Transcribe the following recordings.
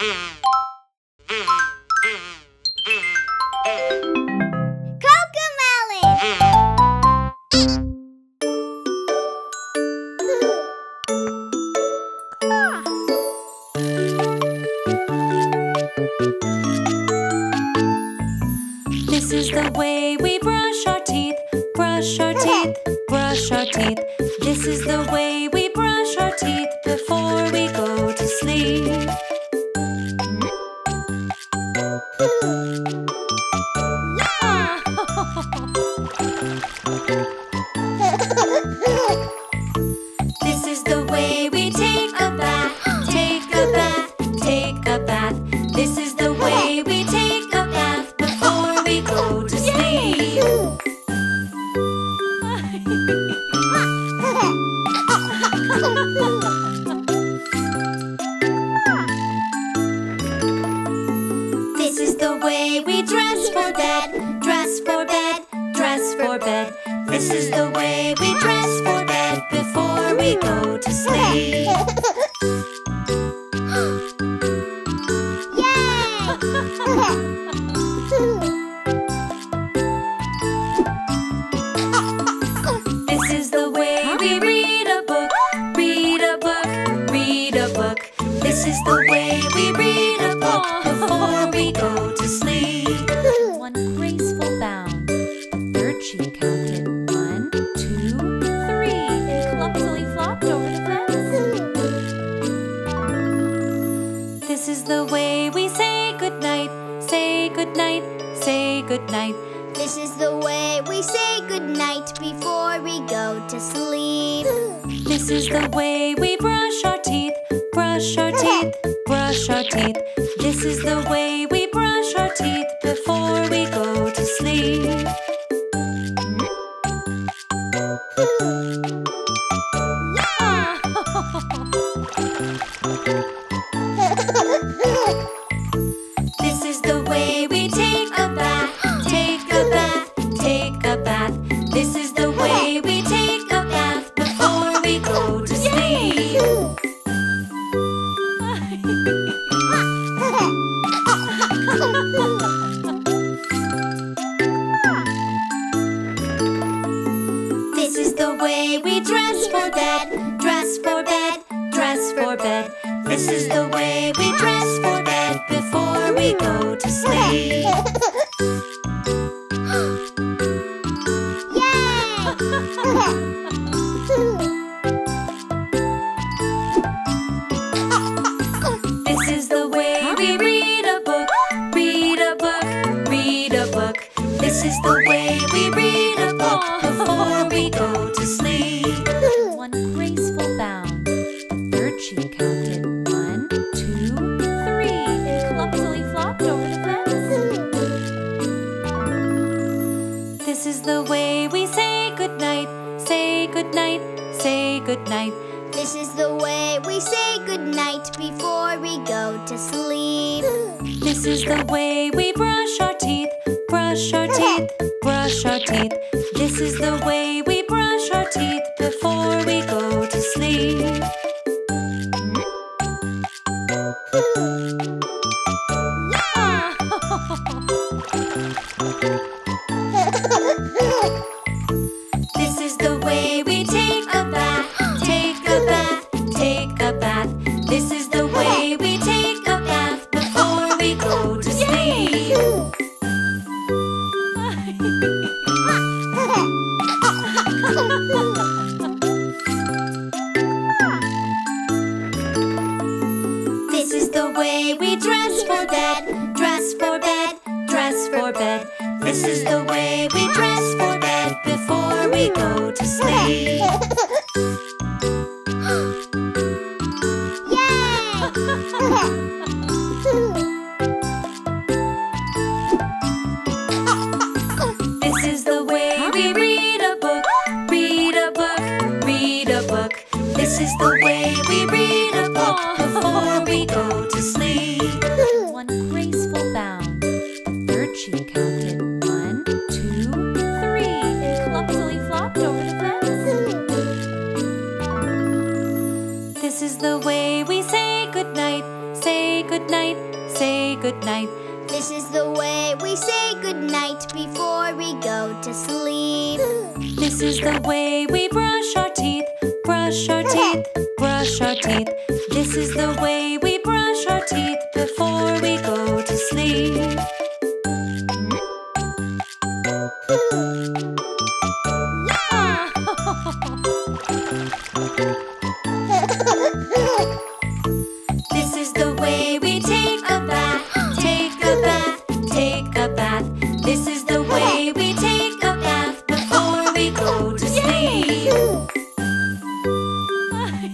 Mm-hmm.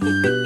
This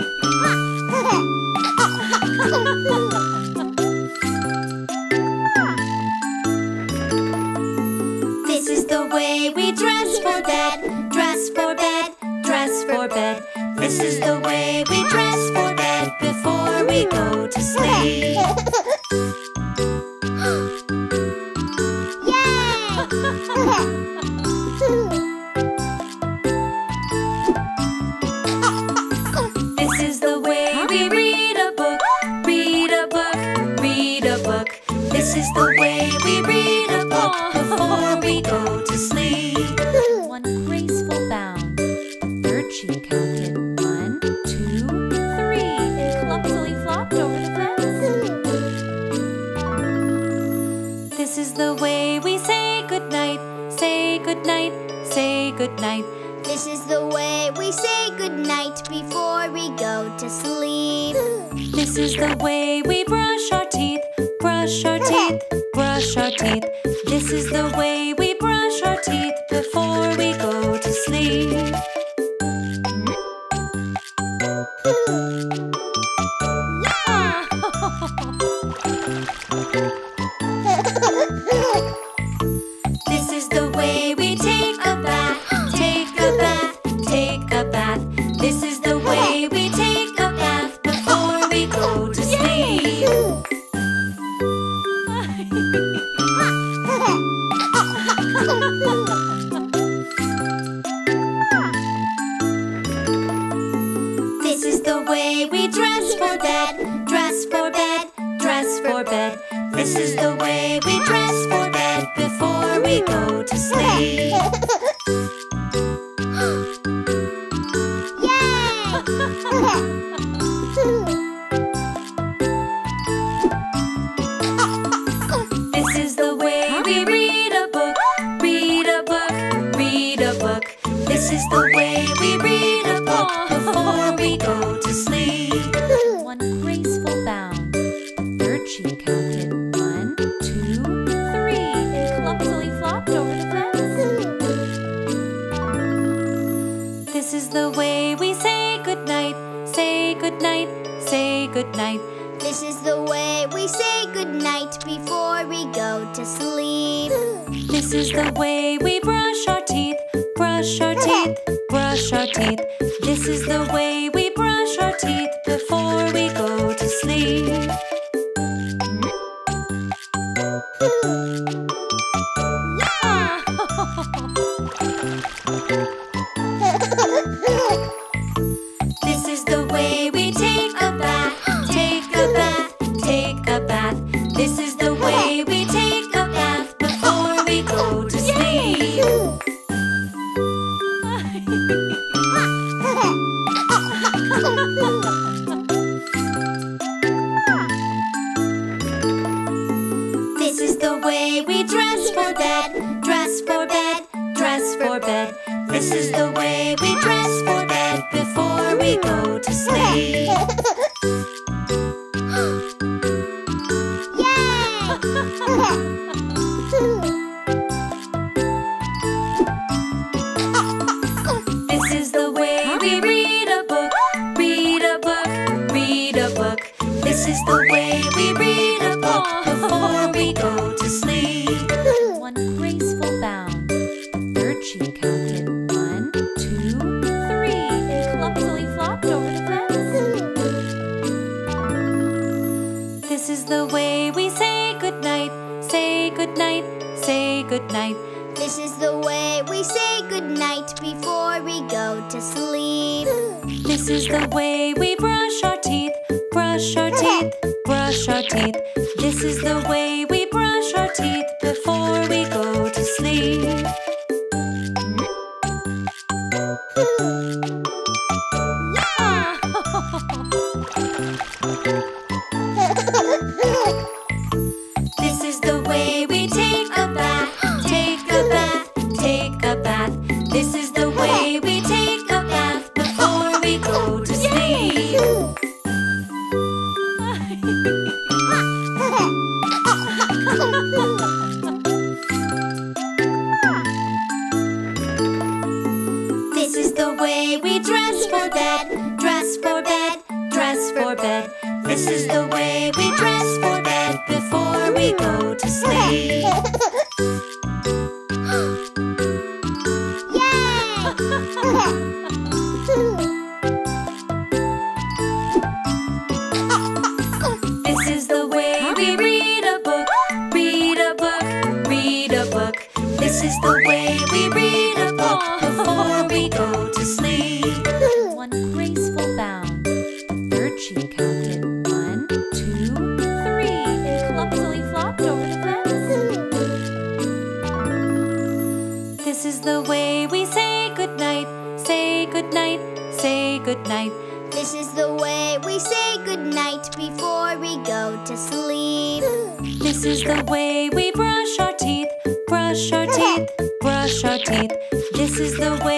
This is the way we say goodnight, say goodnight, say goodnight. This is the way we say goodnight before we go to sleep. This is the way we brush our teeth, brush our teeth, brush our teeth. This is the way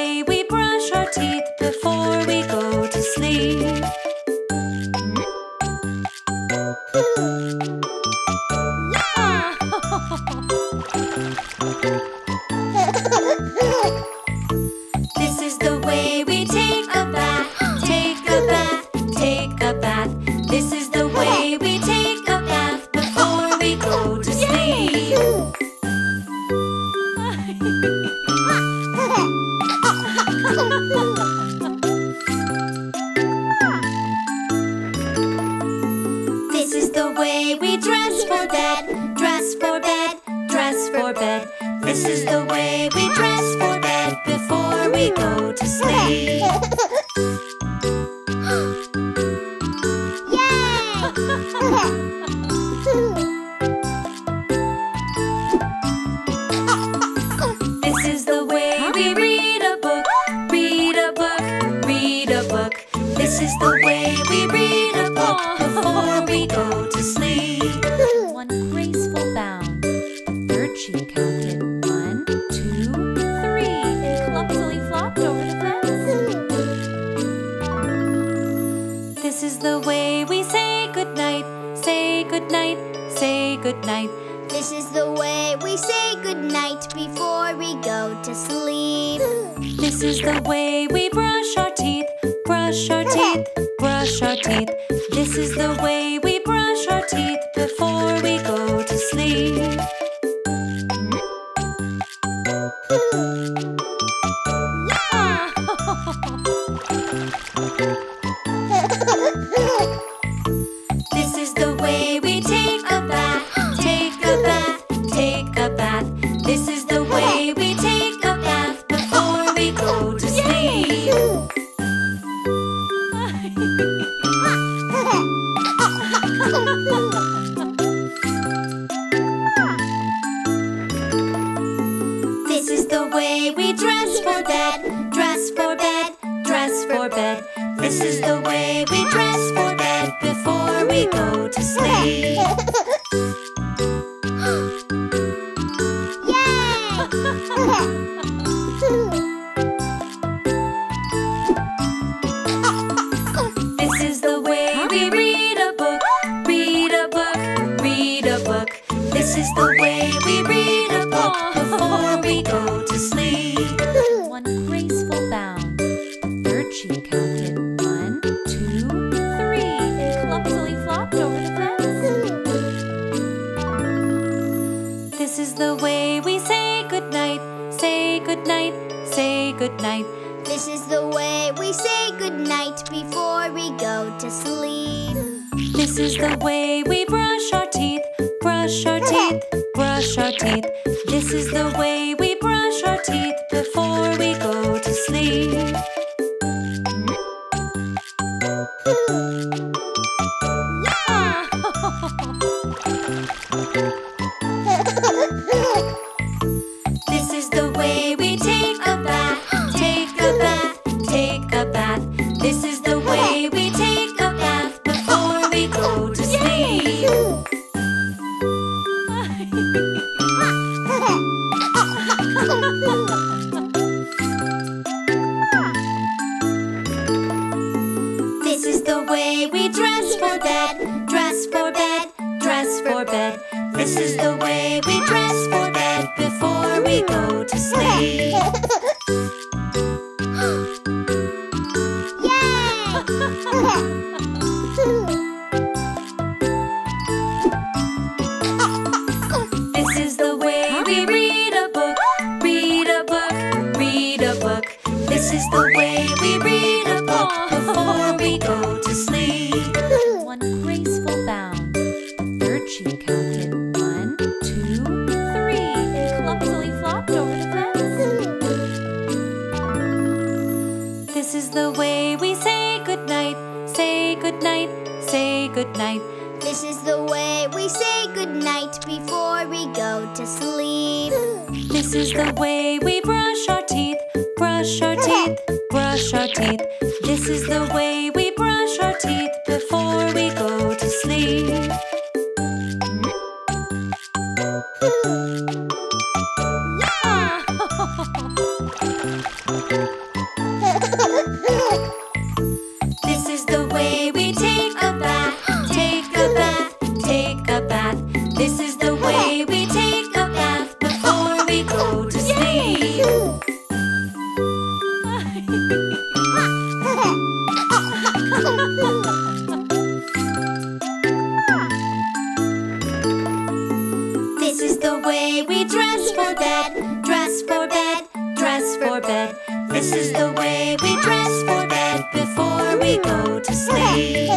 way we dress for bed, dress for bed, dress for bed. This is the way we dress for bed before we go to sleep.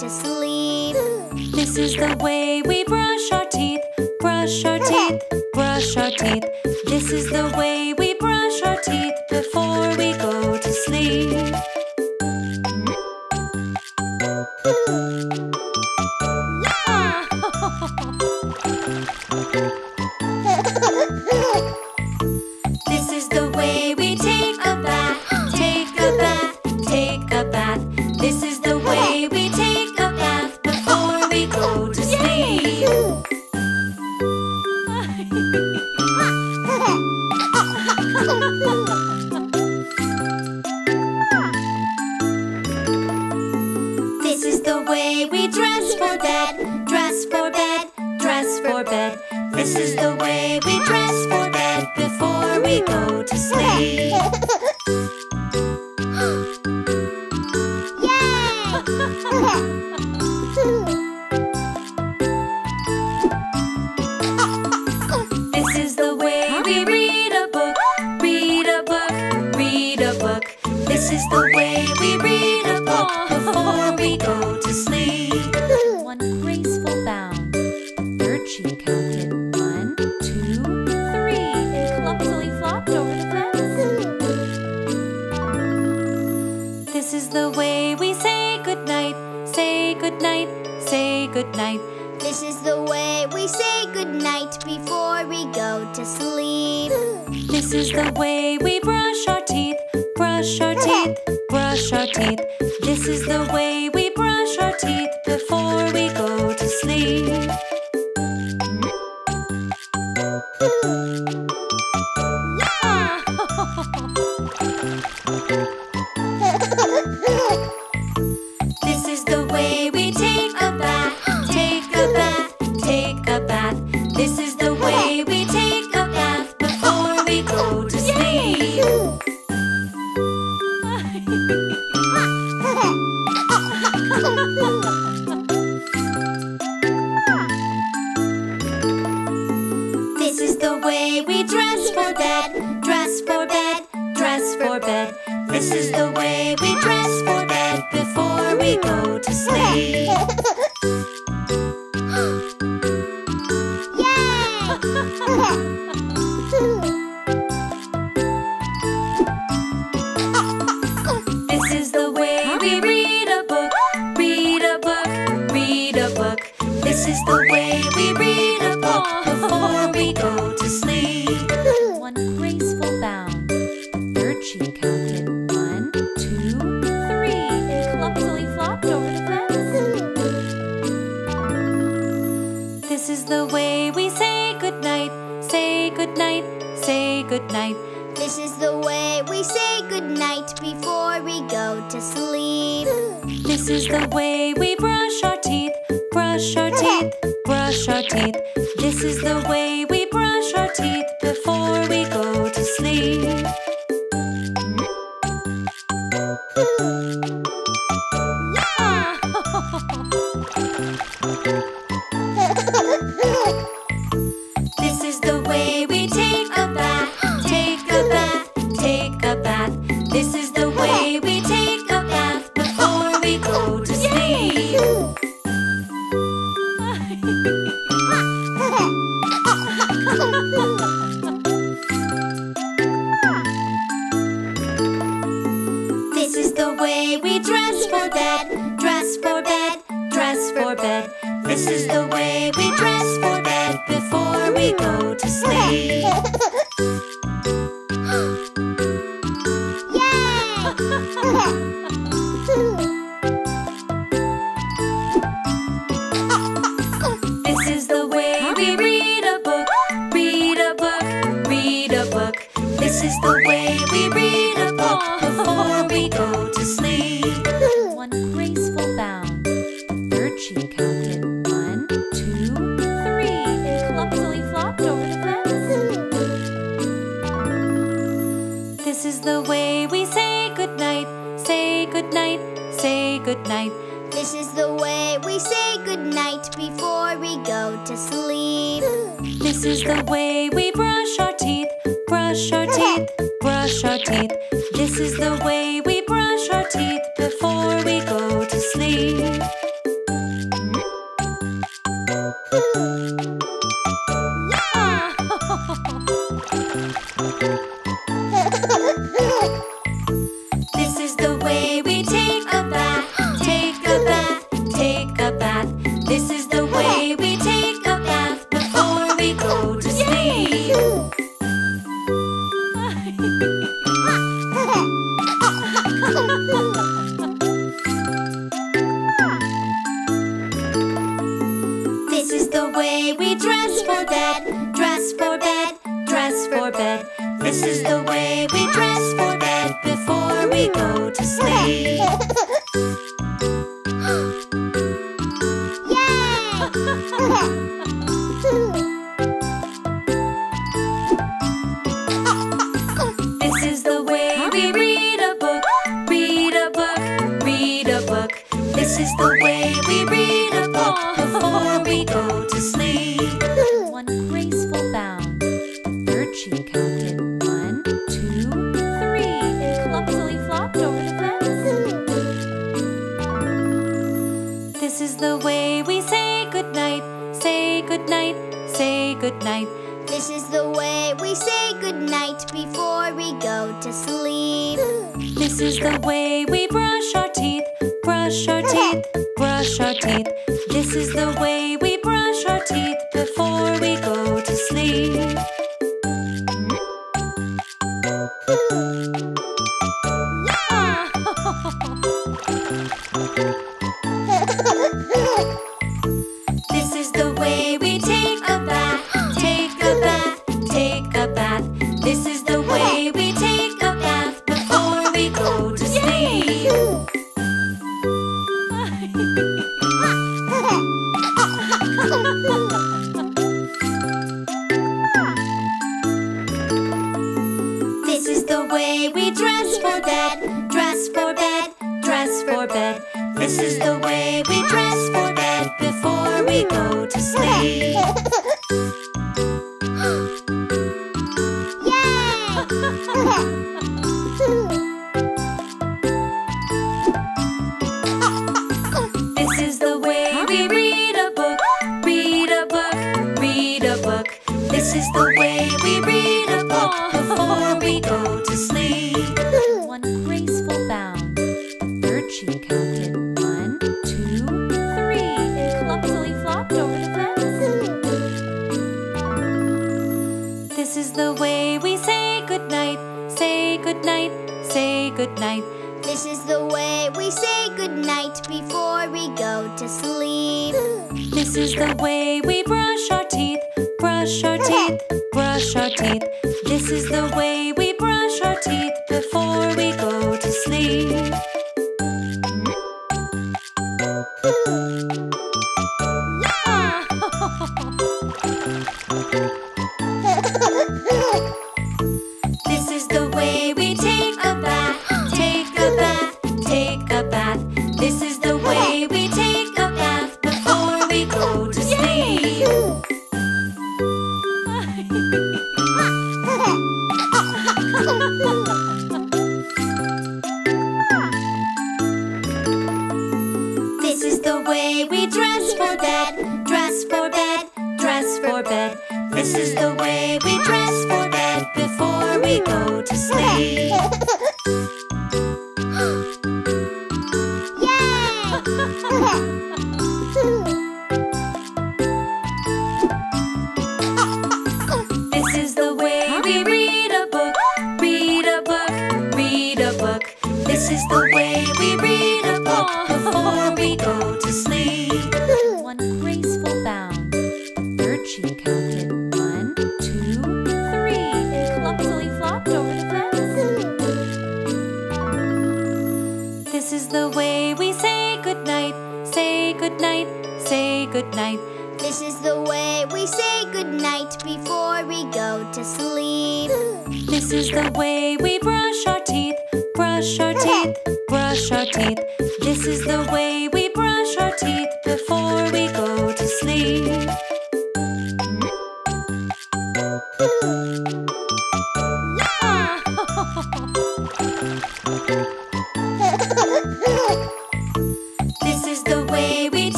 to sleep. This is the way we brush our teeth, brush our teeth, brush our teeth. This is the way dress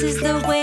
This is the way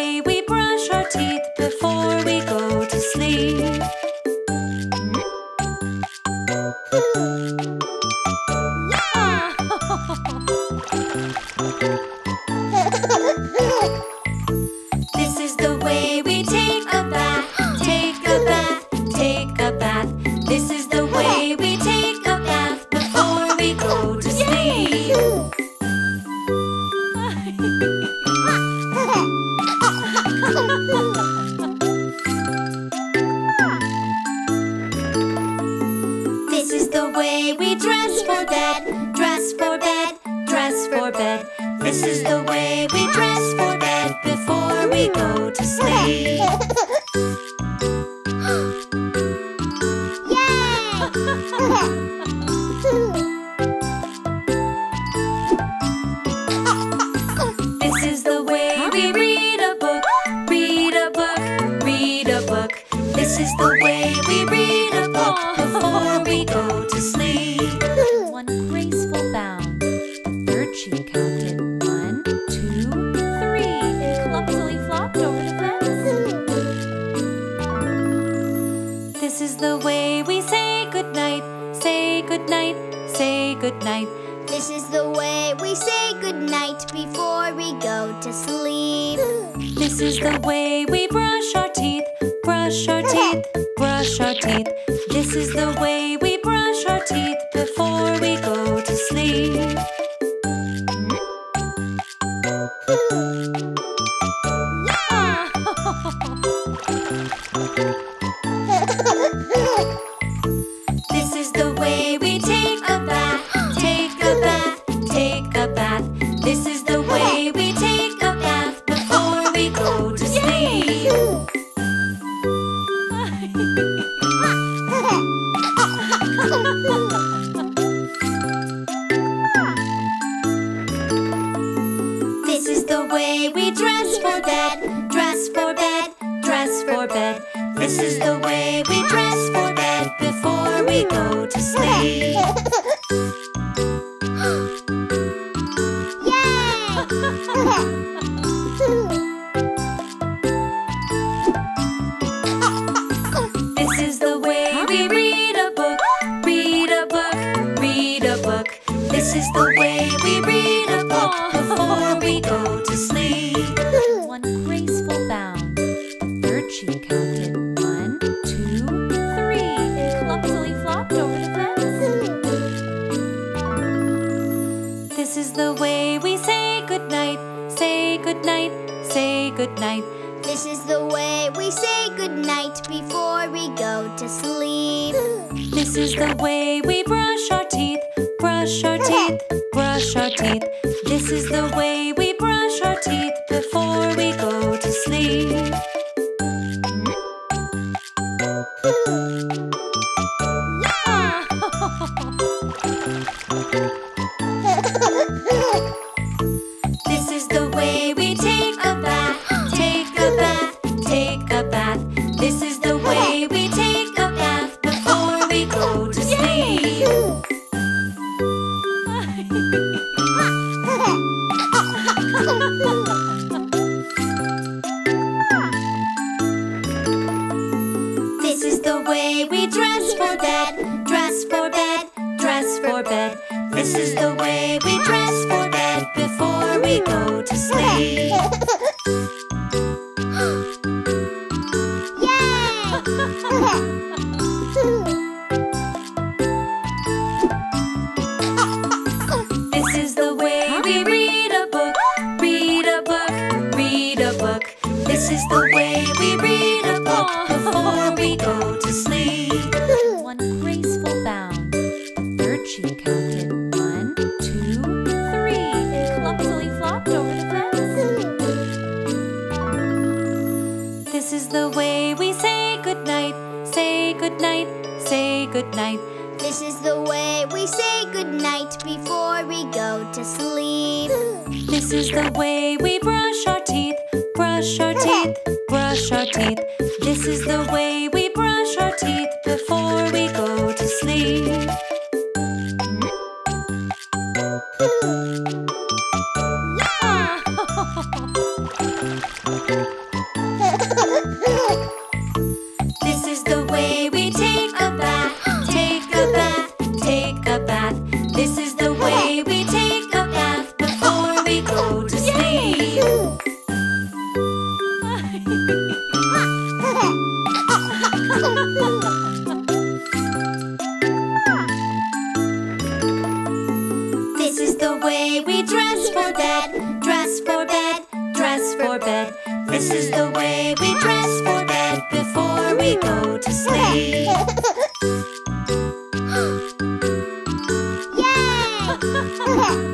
Ha ha!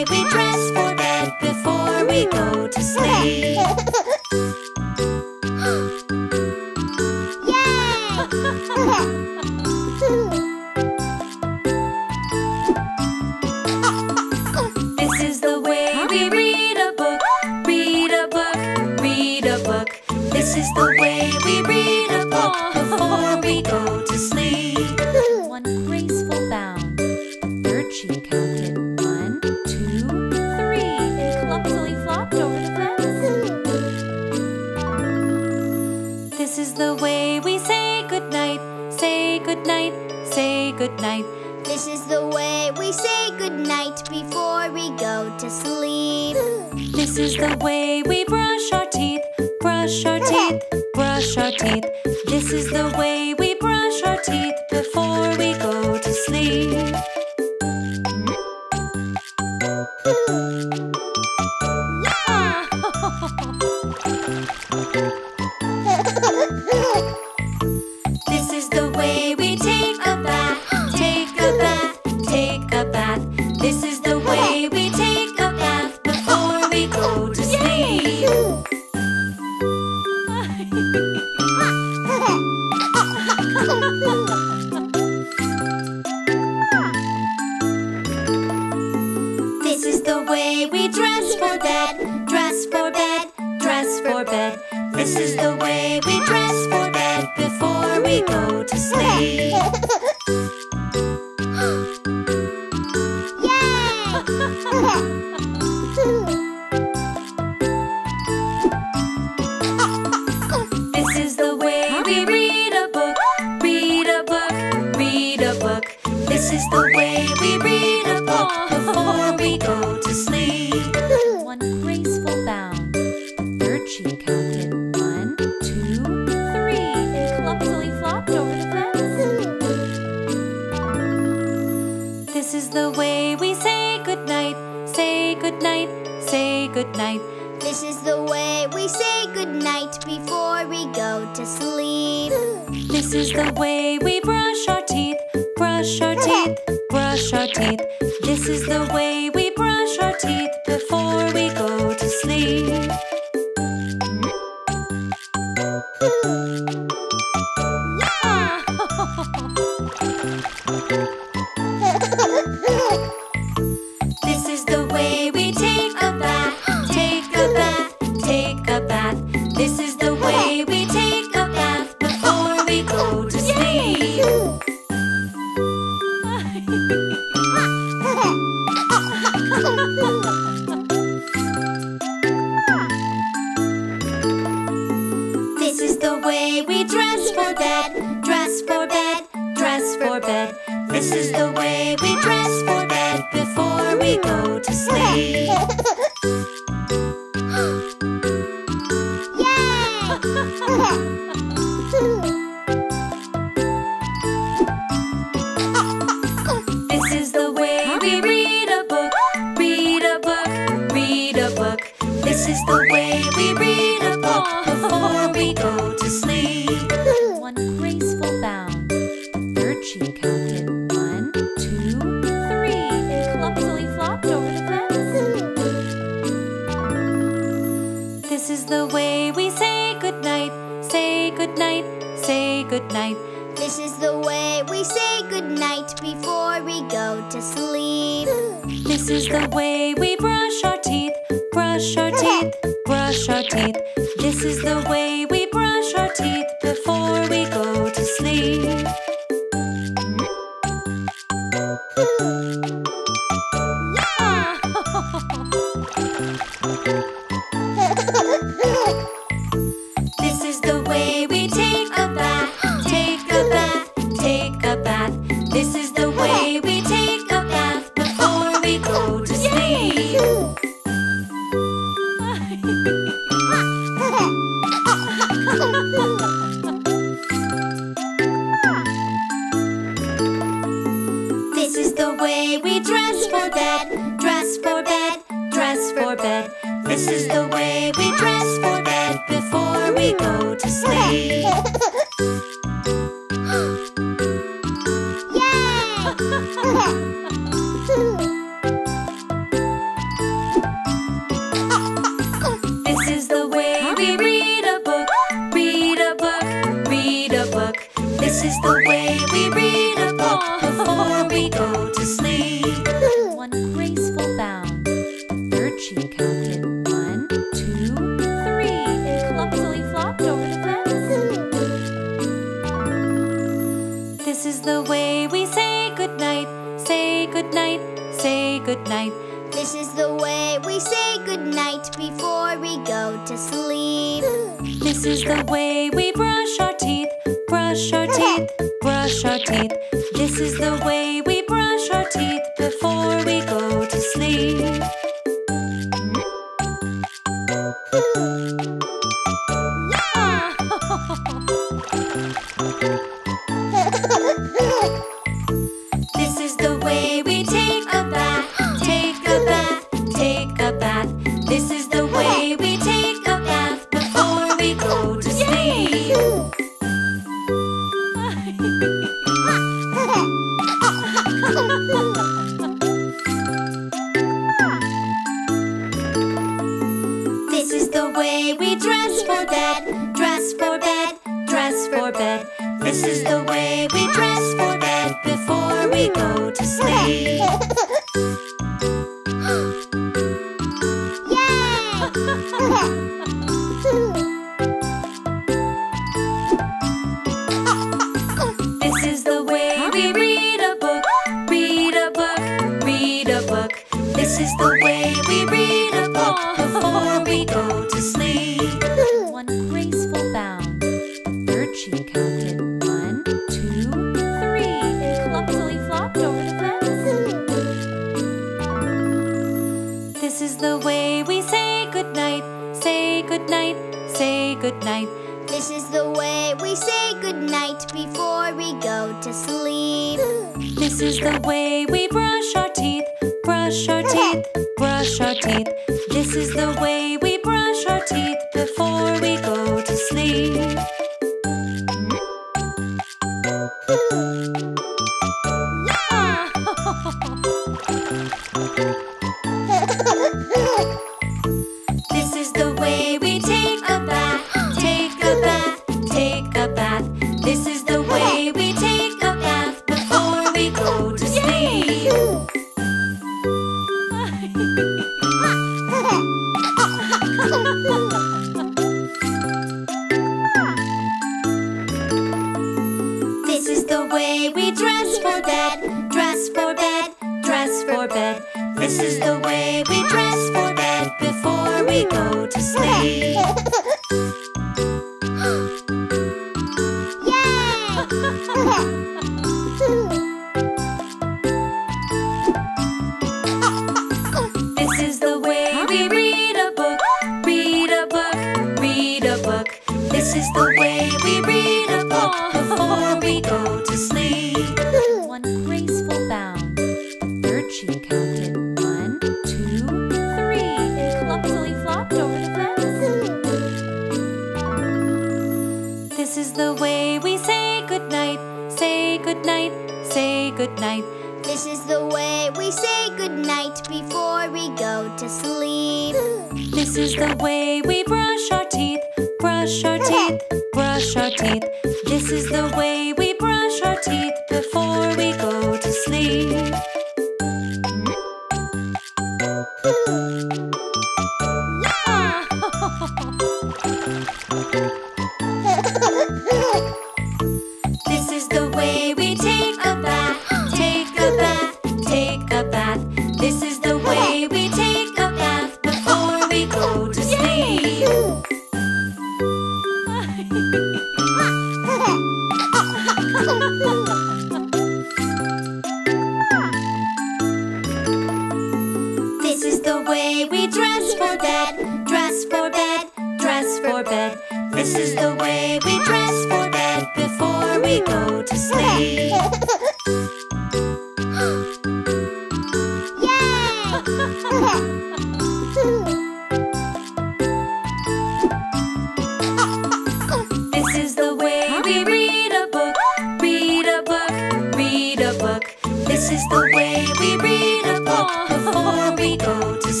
This is the way we read a book before we go to sleep.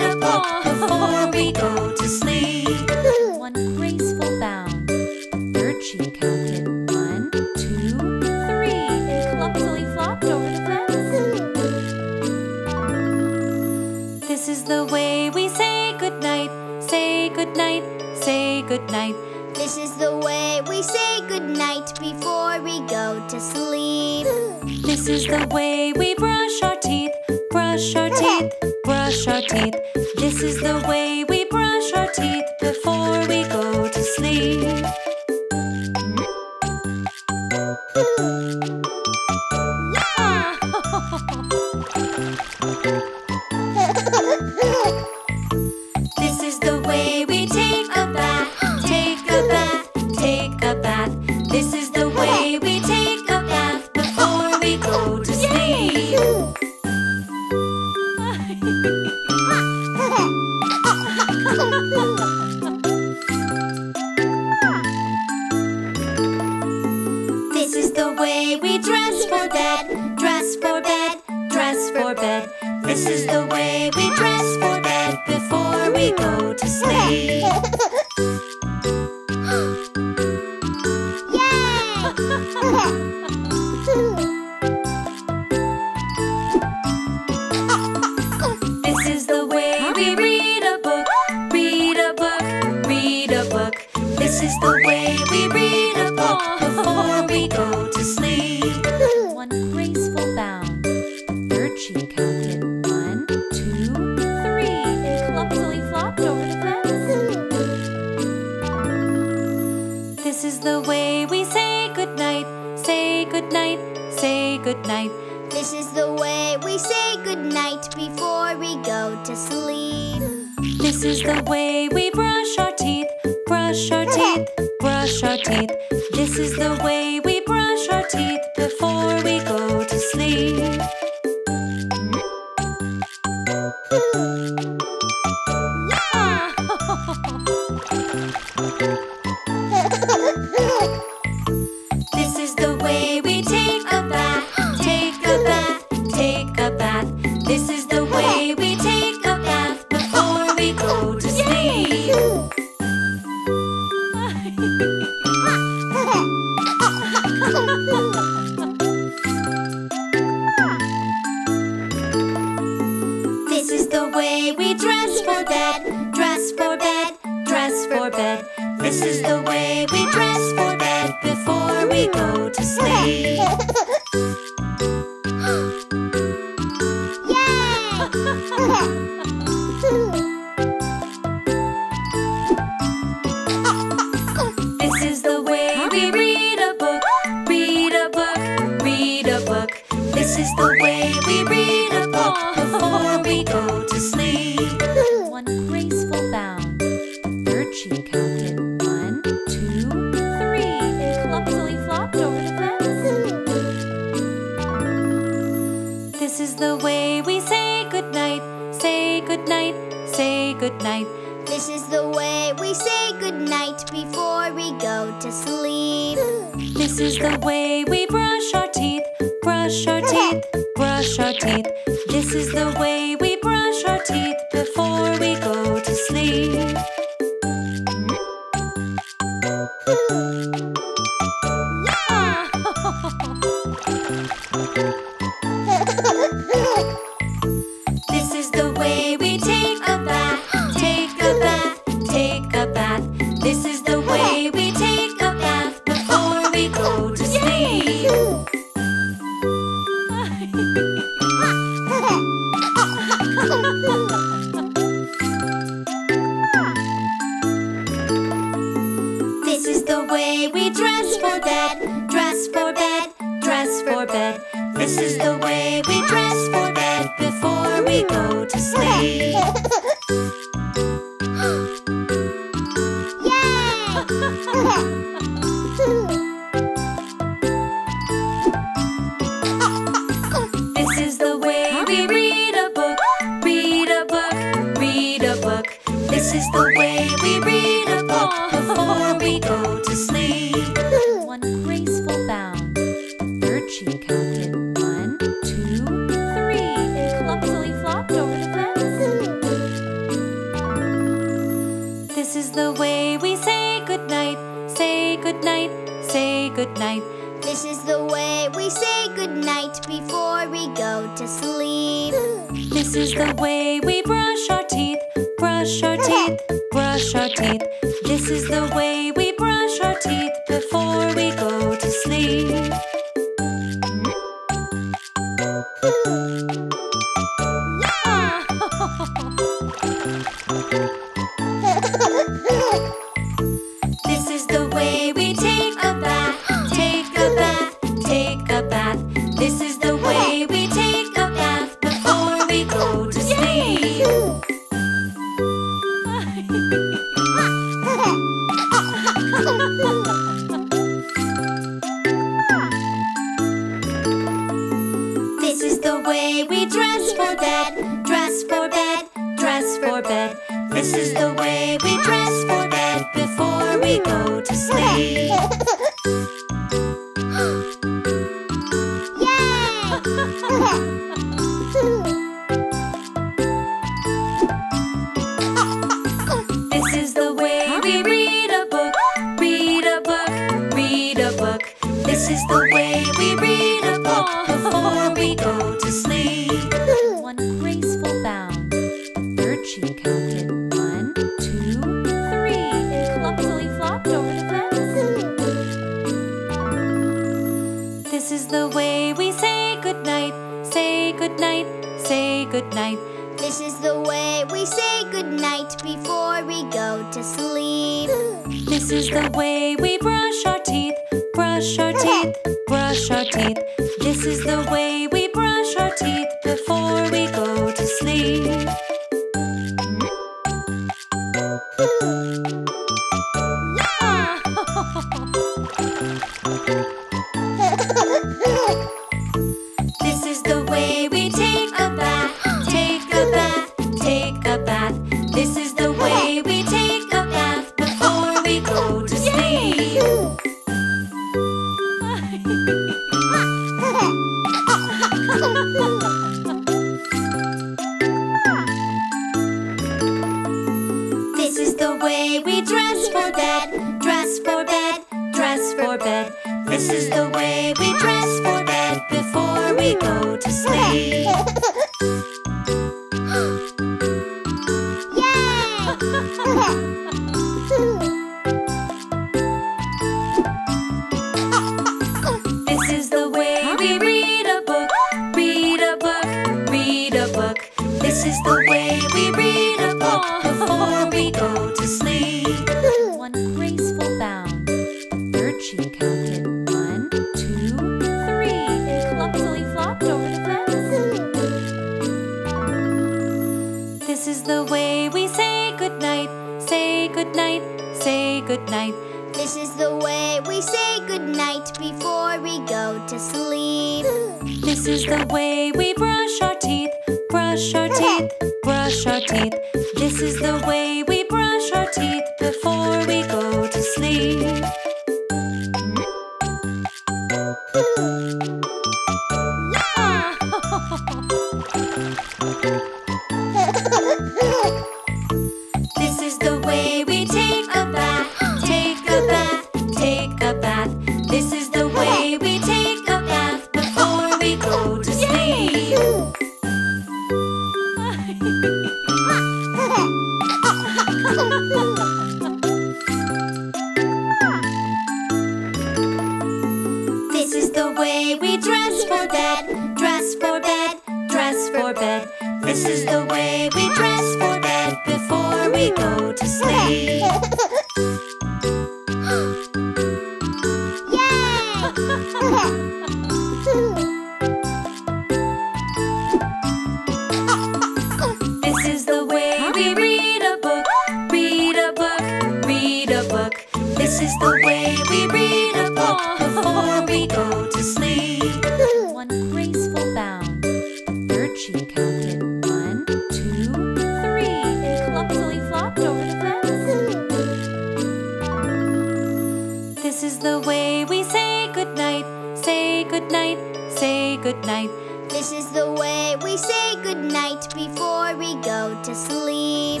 the way we say goodnight, say goodnight, say goodnight. This is the way we say goodnight before we go to sleep.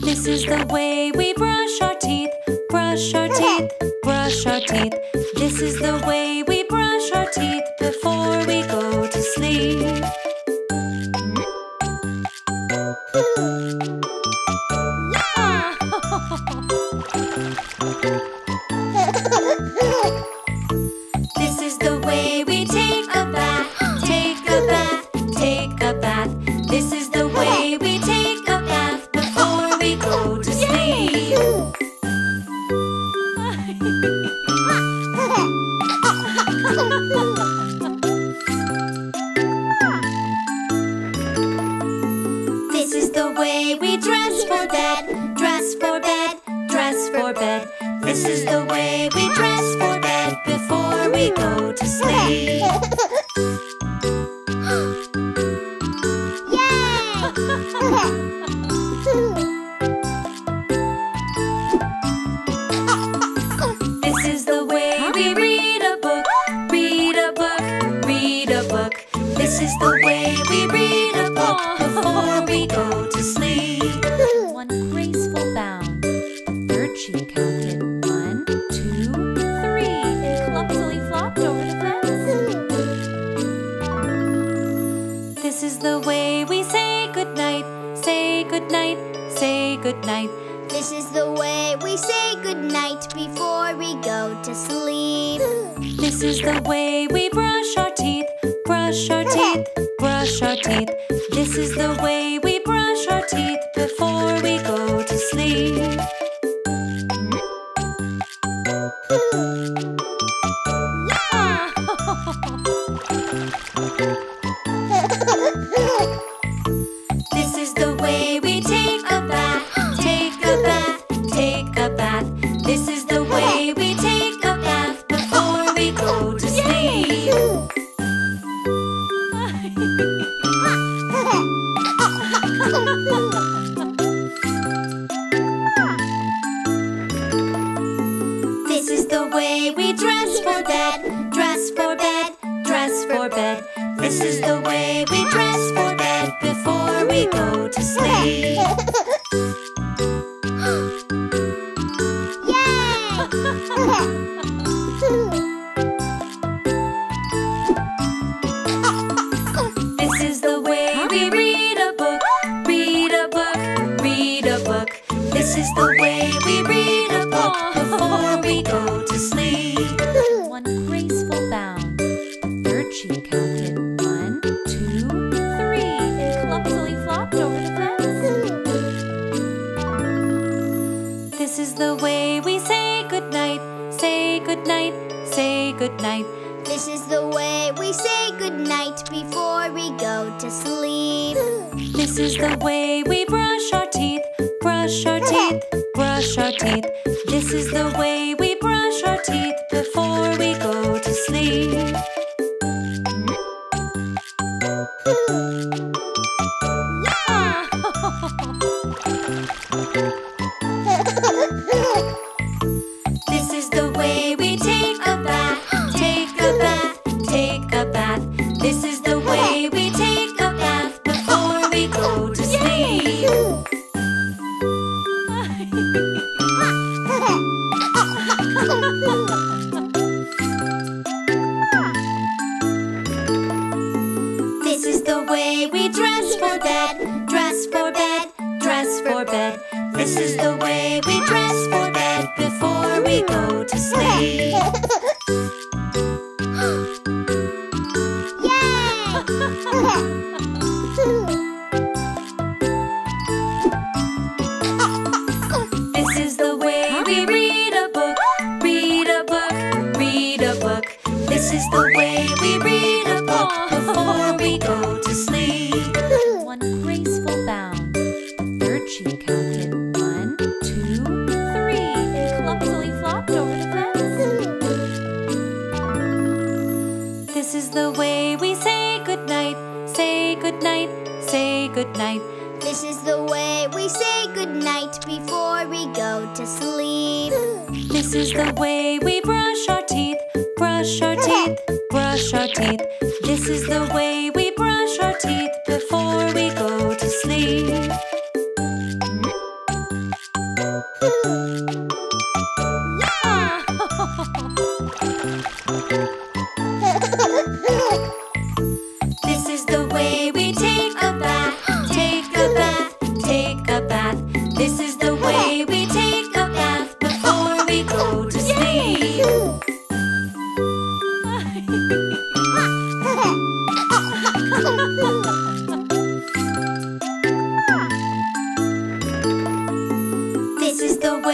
this is the way we brush our teeth, brush our teeth, brush our teeth. This is the way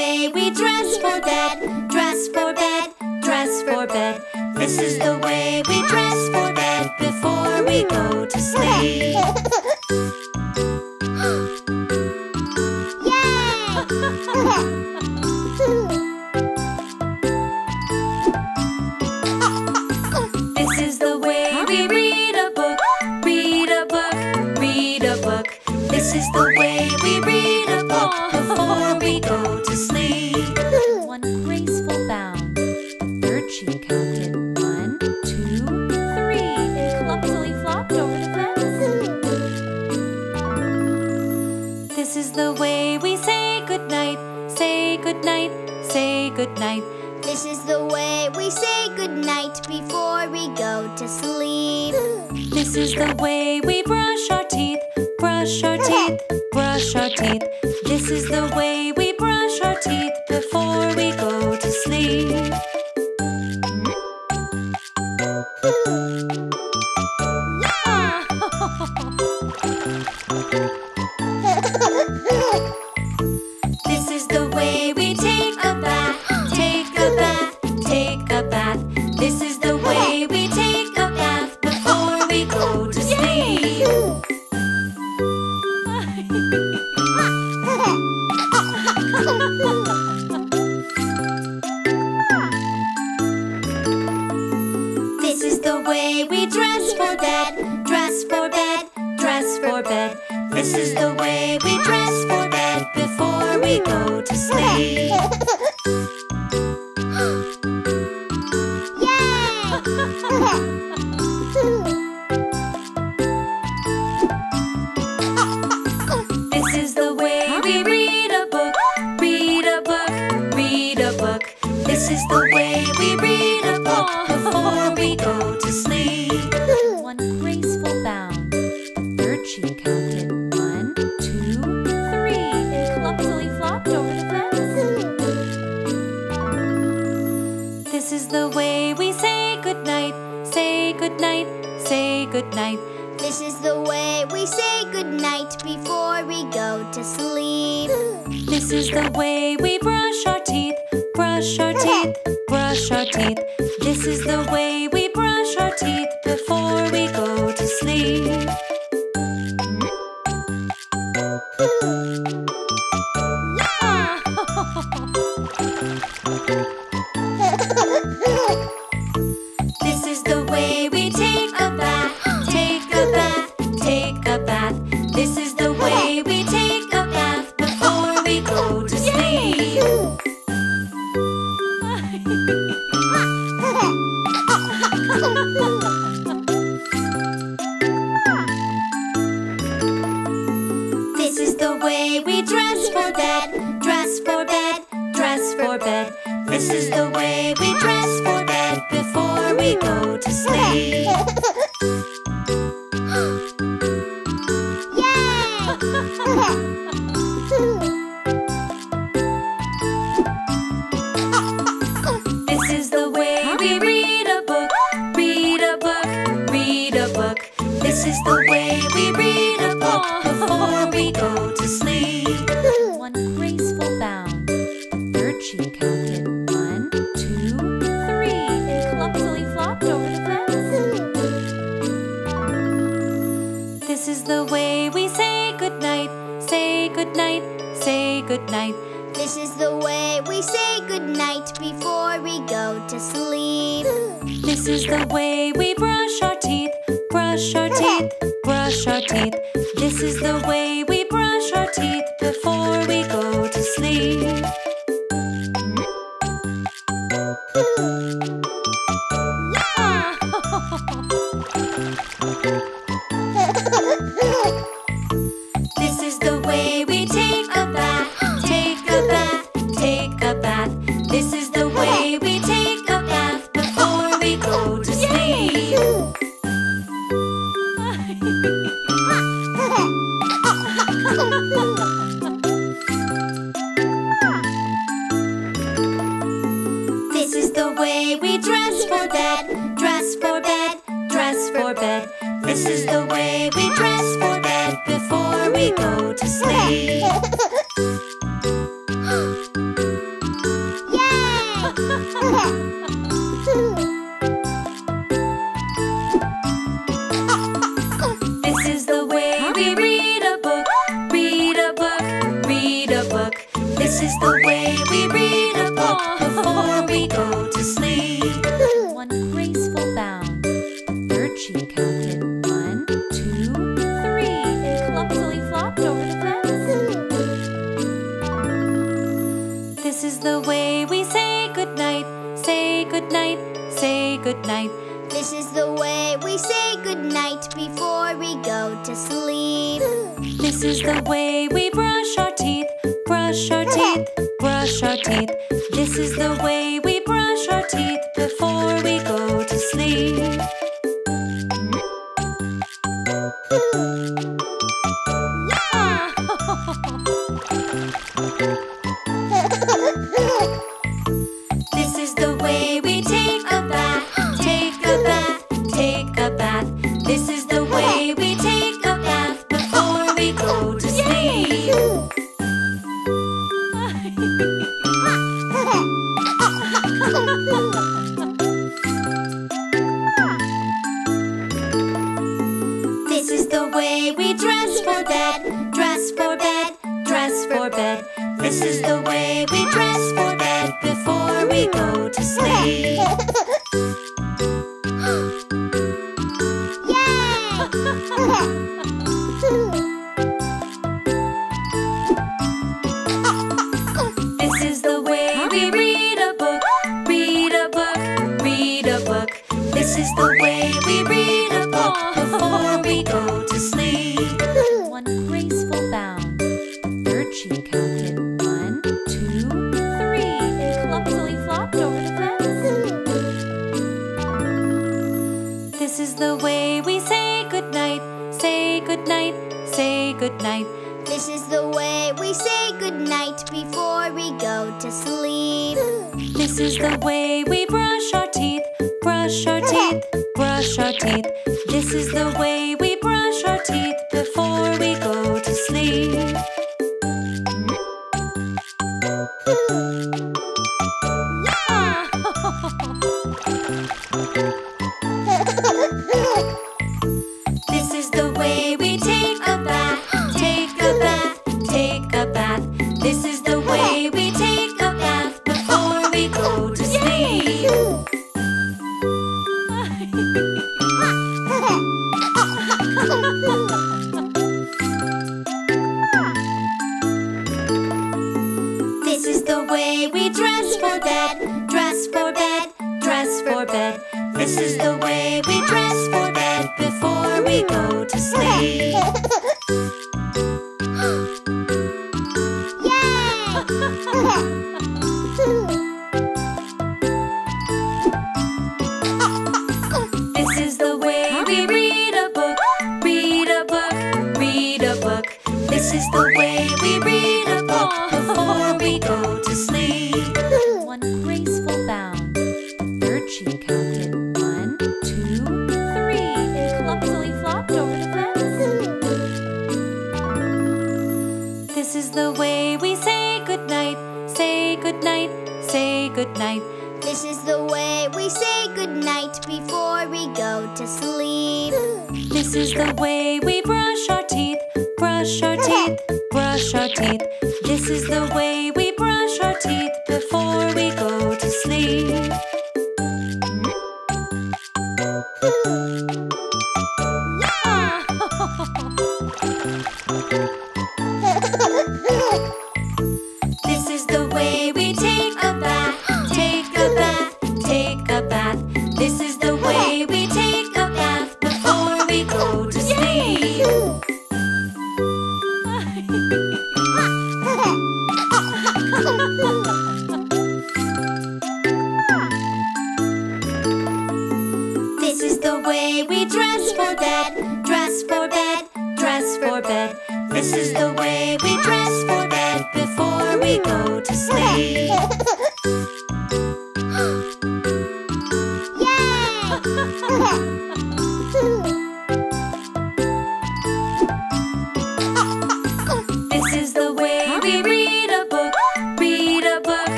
way we dress for bed, dress for bed, dress for bed. This is the way we dress for bed before we go to sleep. is the way we say goodnight before we go to sleep. this is the way we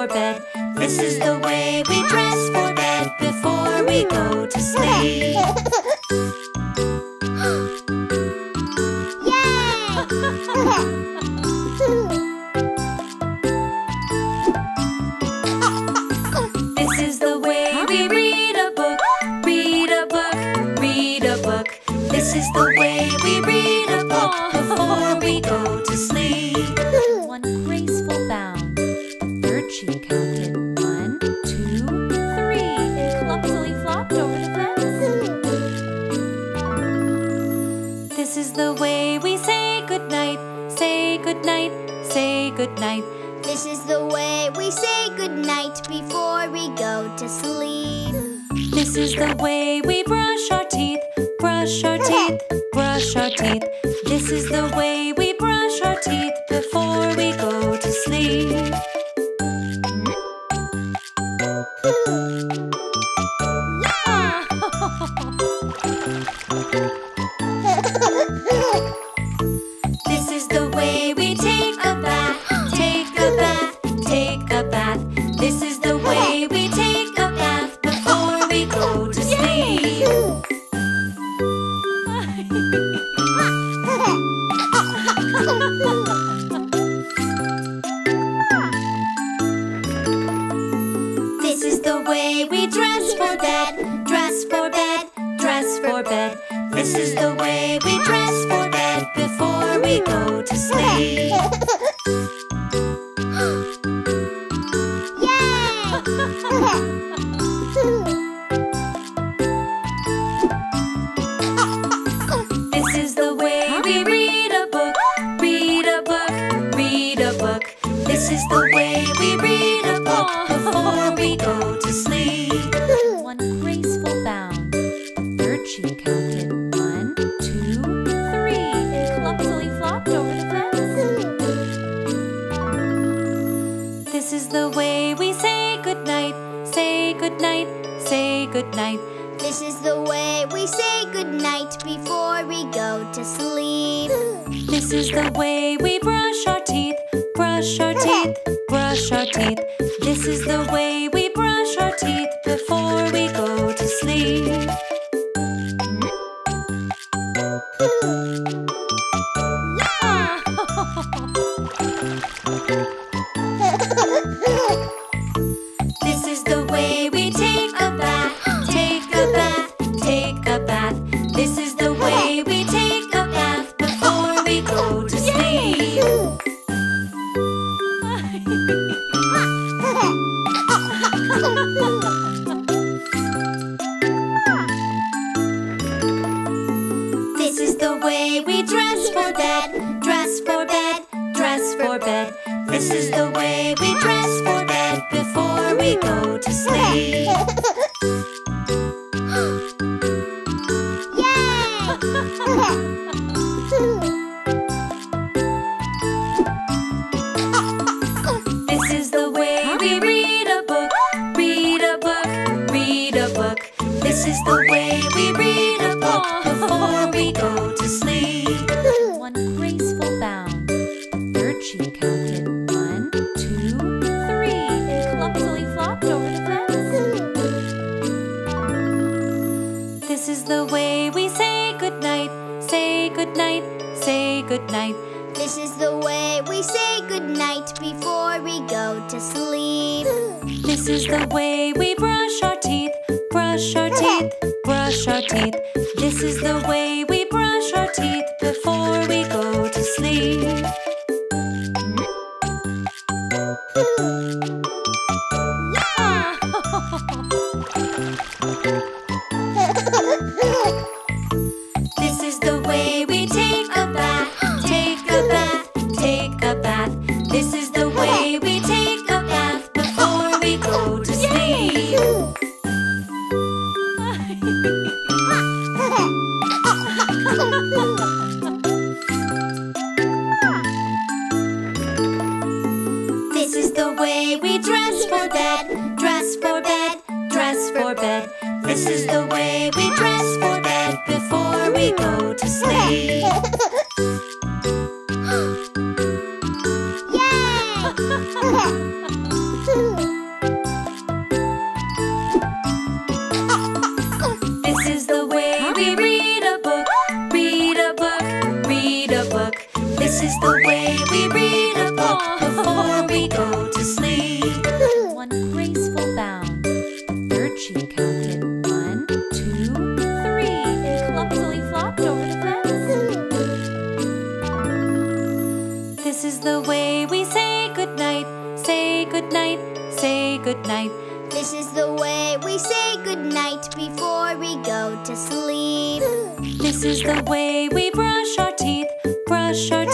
for bed. This is the way we dress for bed before we go to sleep.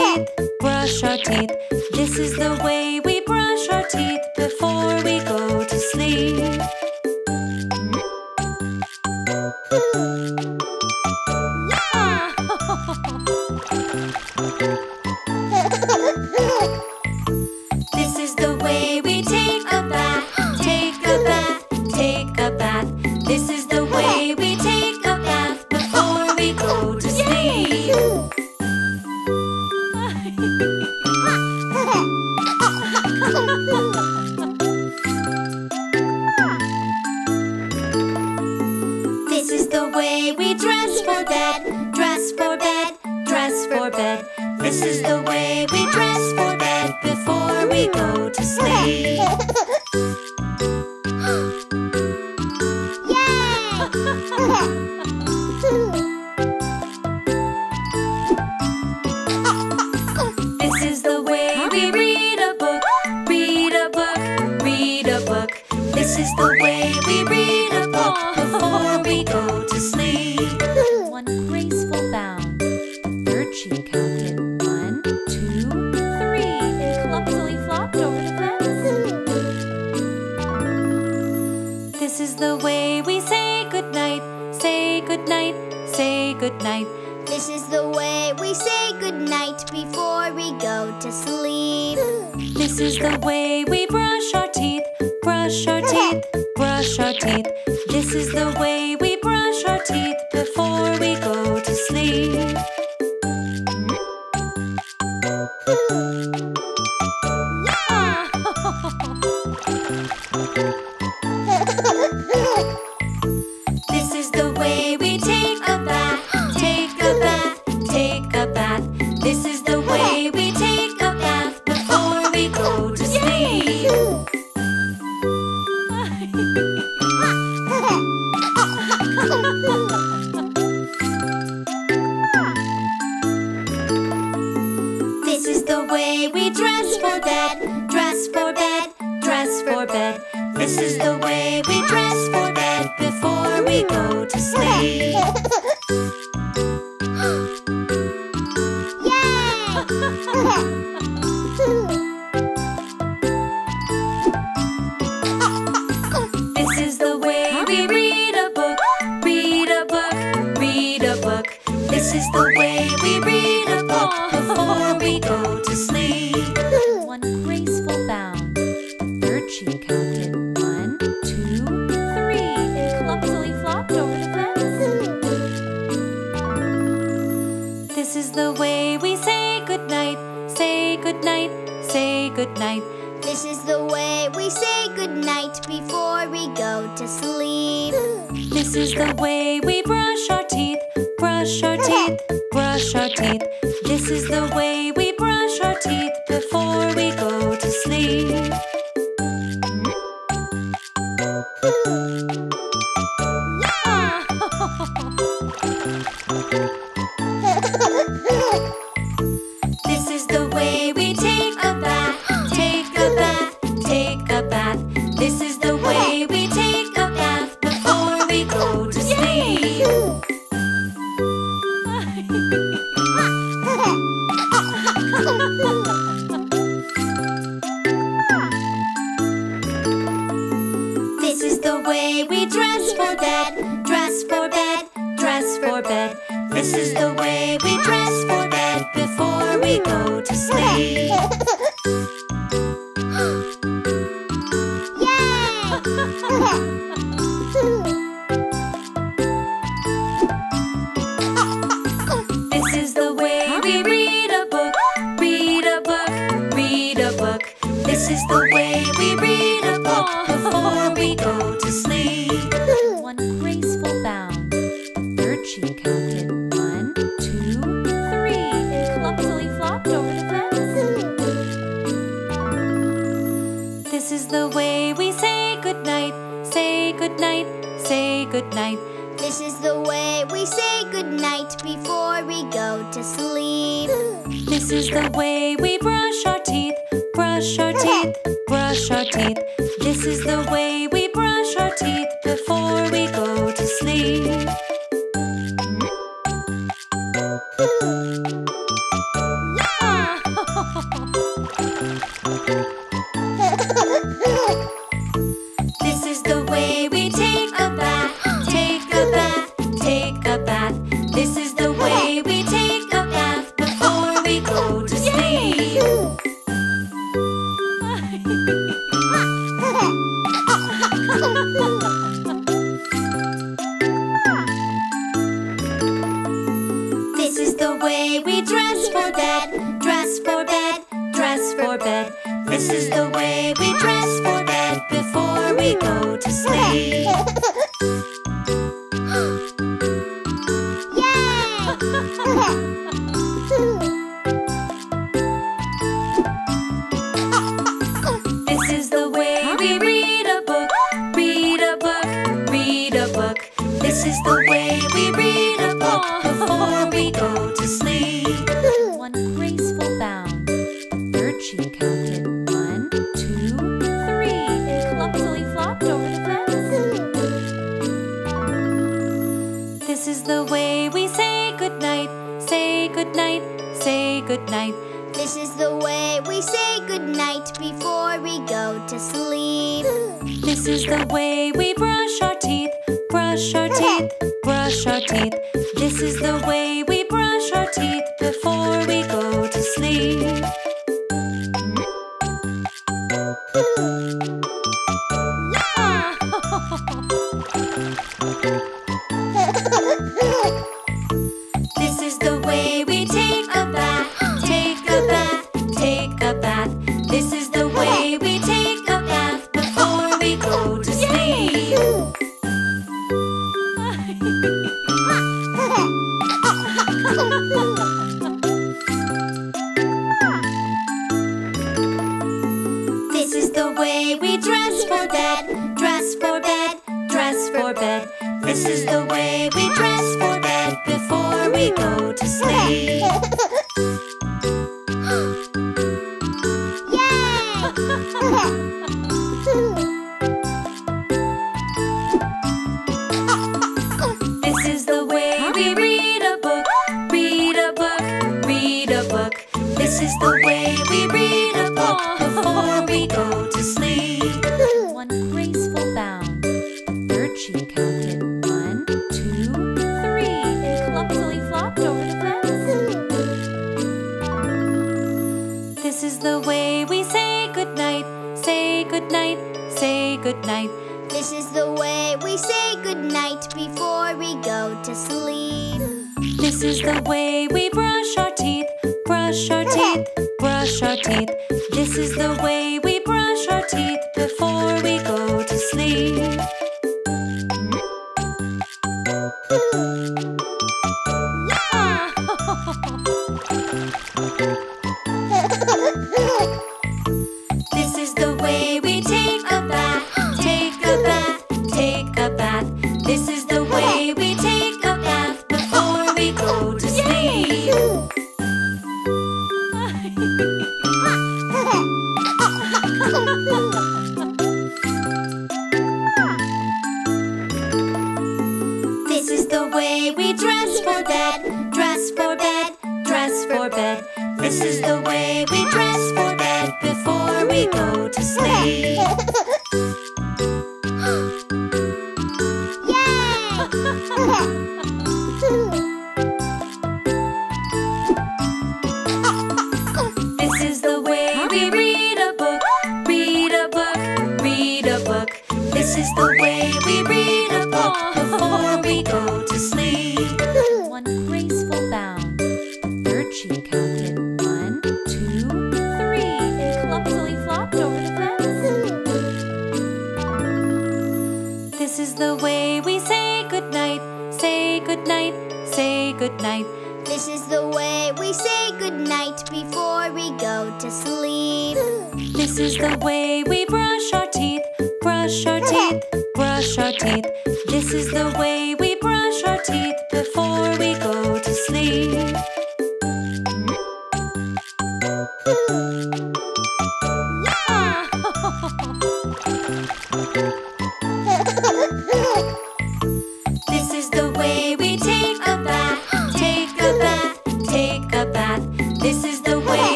teeth, brush our teeth. This is the way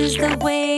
is the way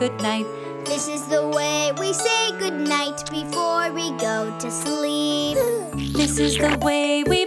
good night. This is the way we say good night before we go to sleep. this is the way we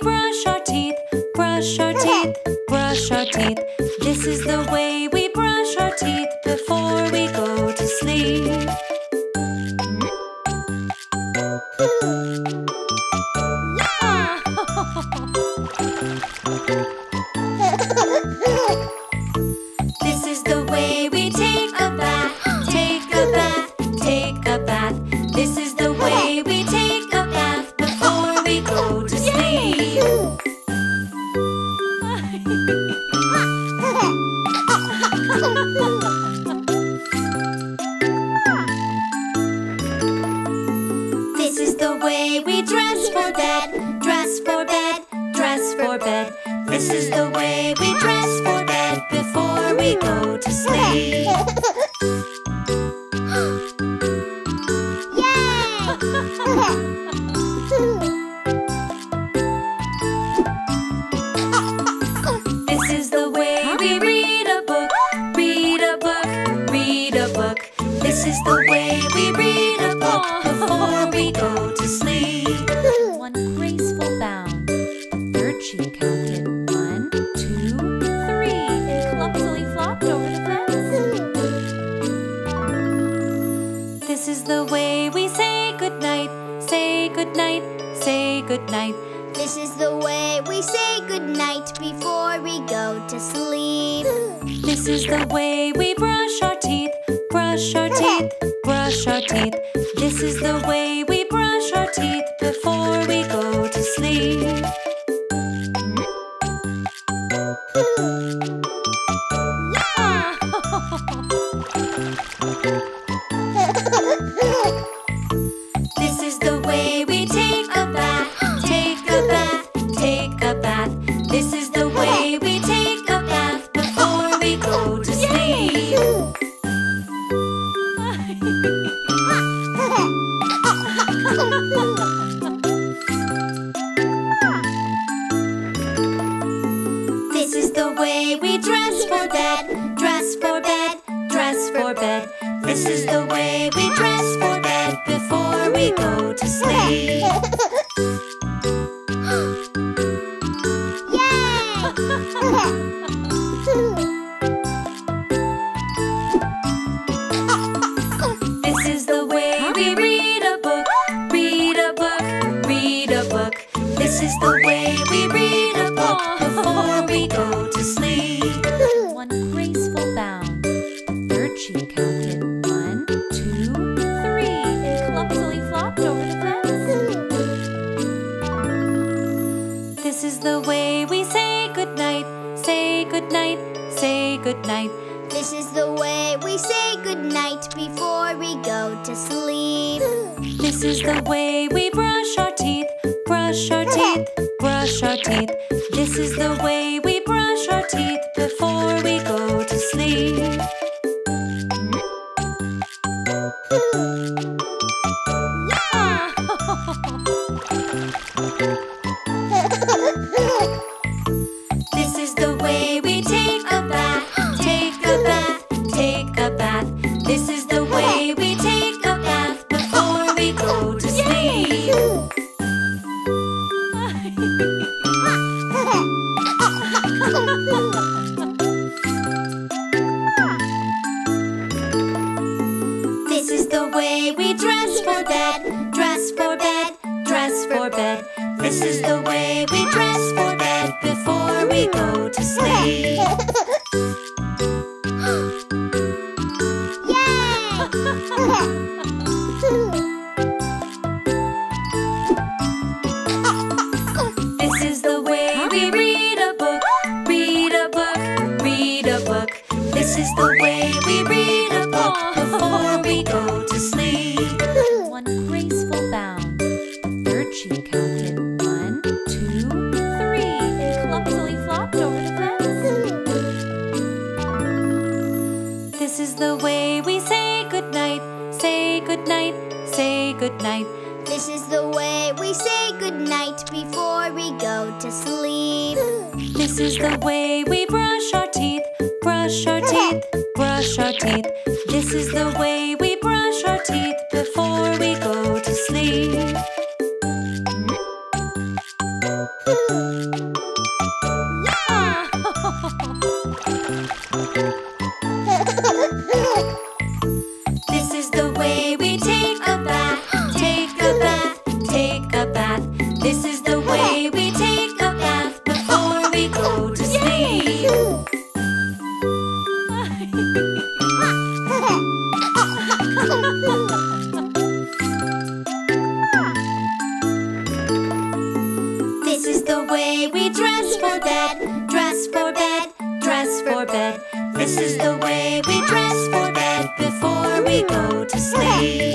This is the way we dress for bed, dress for bed, dress for bed. This is the way we dress for bed before we go to sleep.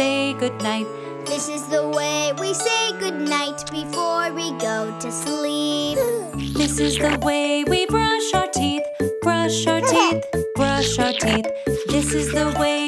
say goodnight. This is the way we say goodnight before we go to sleep. this is the way we brush our teeth, brush our teeth, brush our teeth. This is the way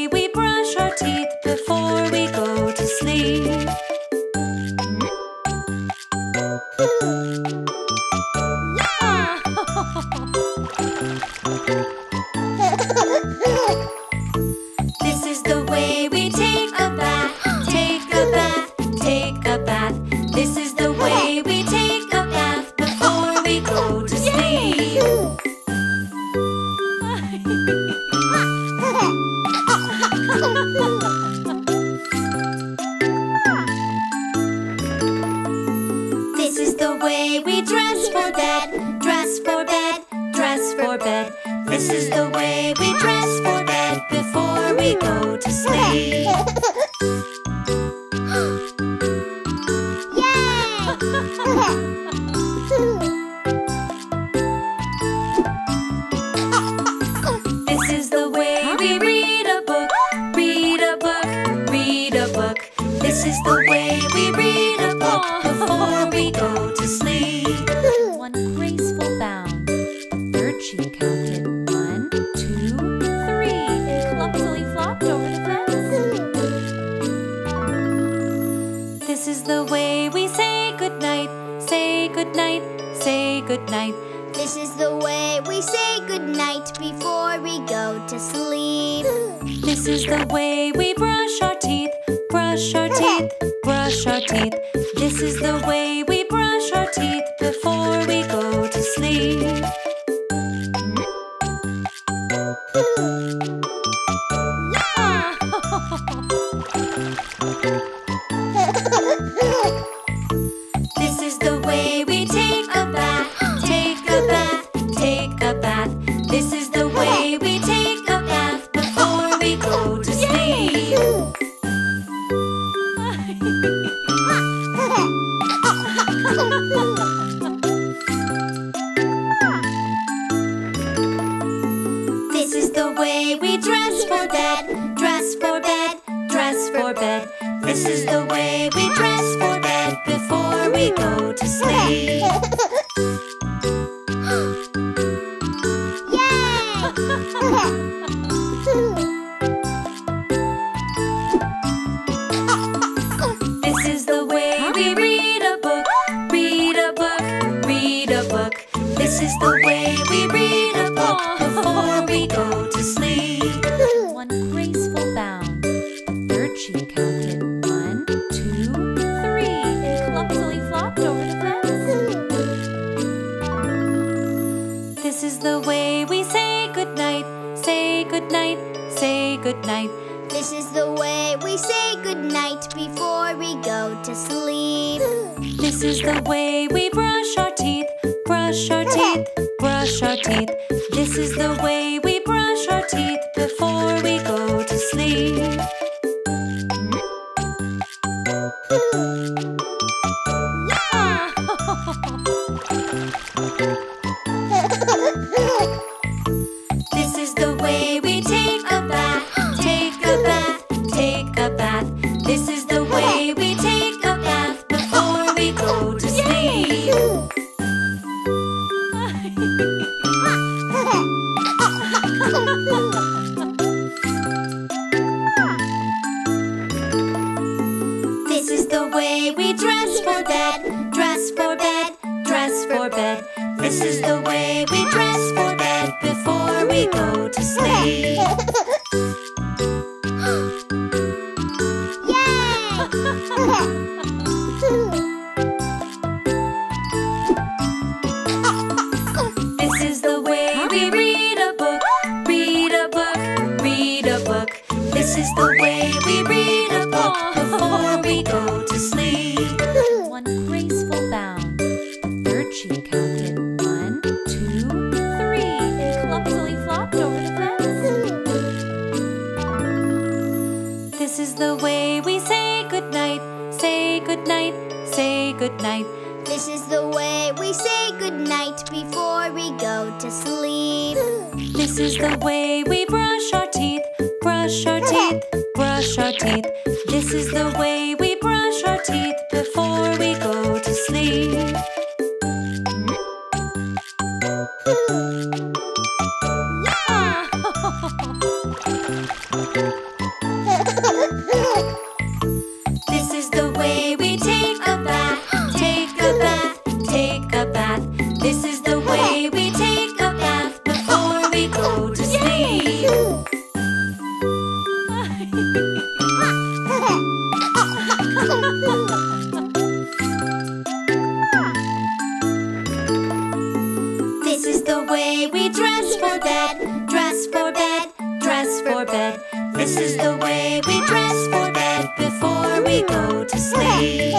Dress for bed, dress for bed. This is the way we dress for bed before we go to sleep.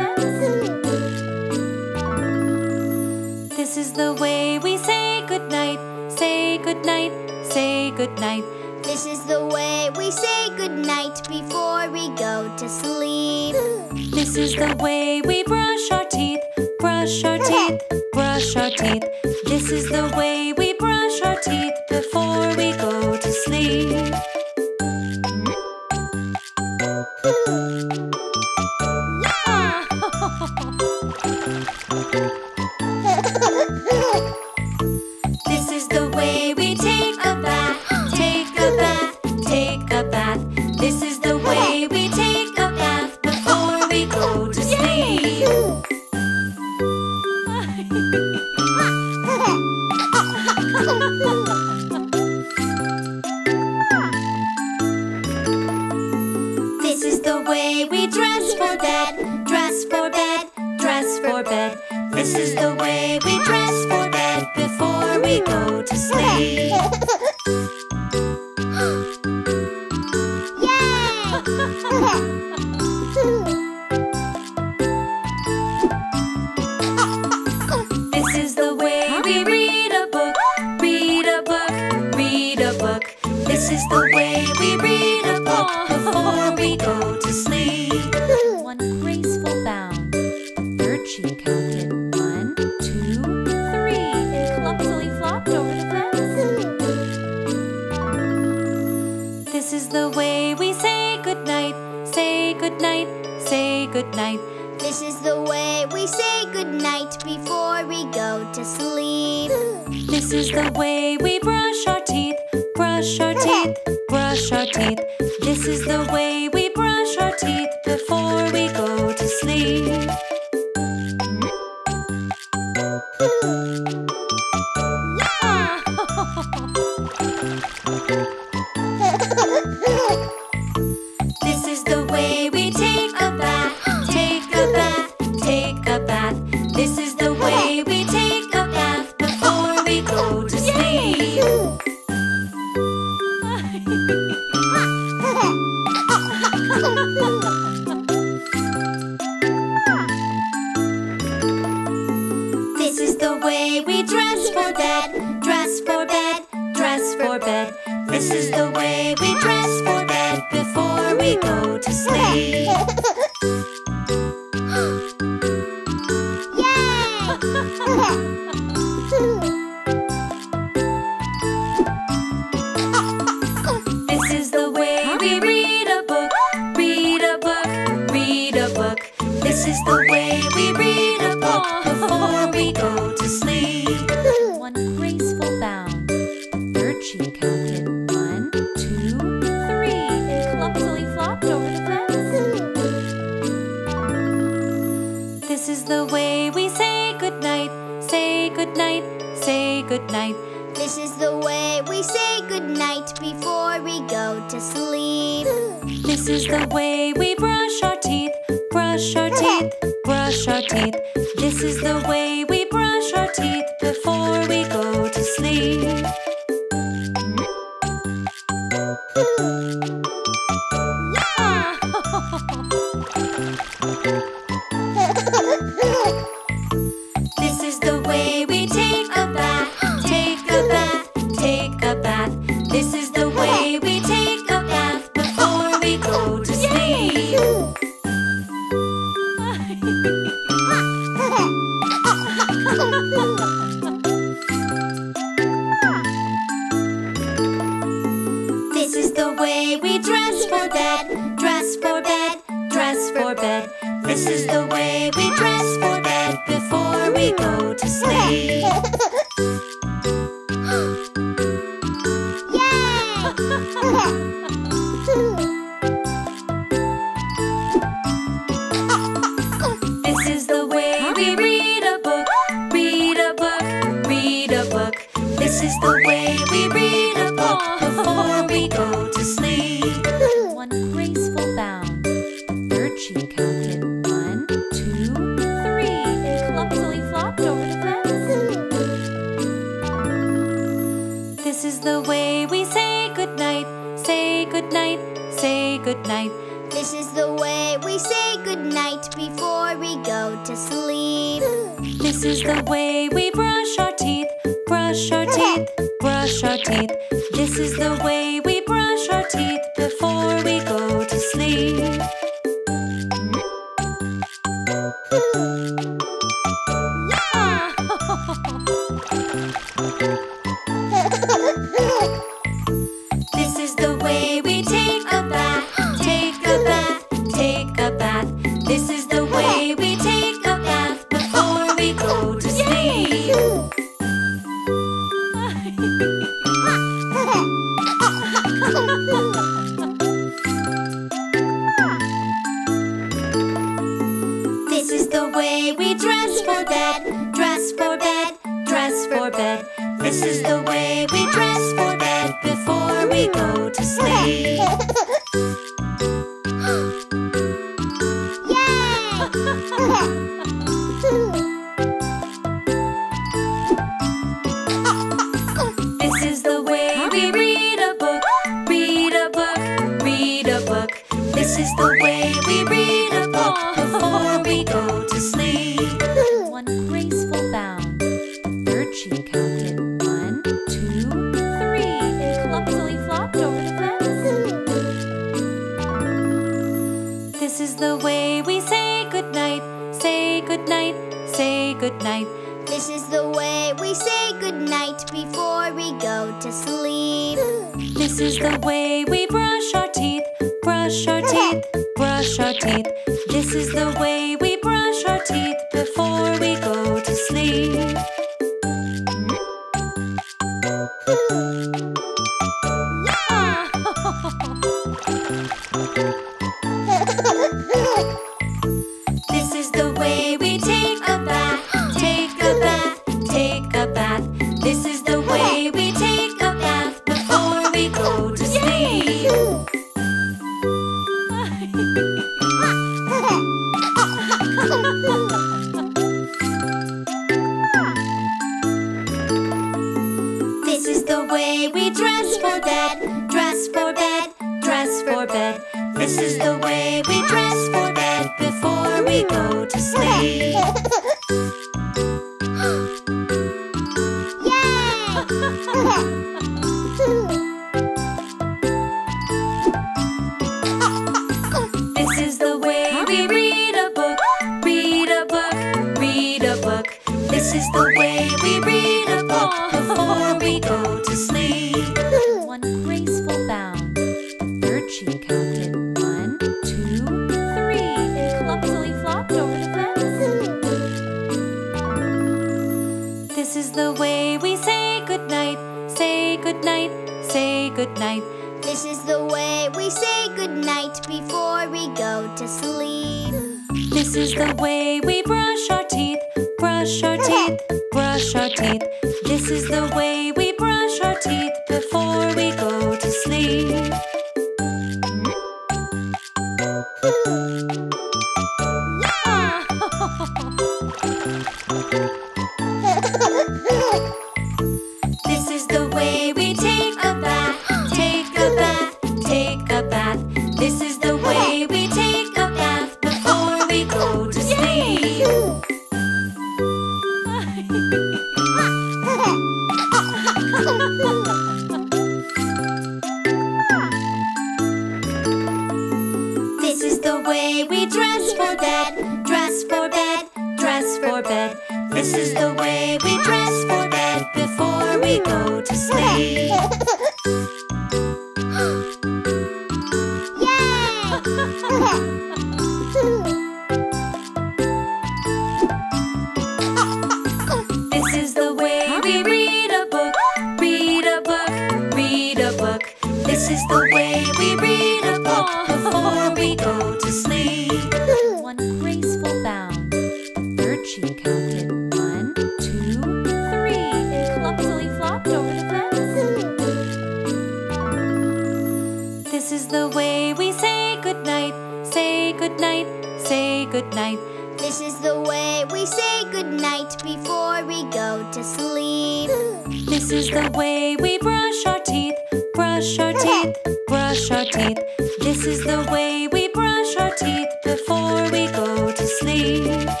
To sleep.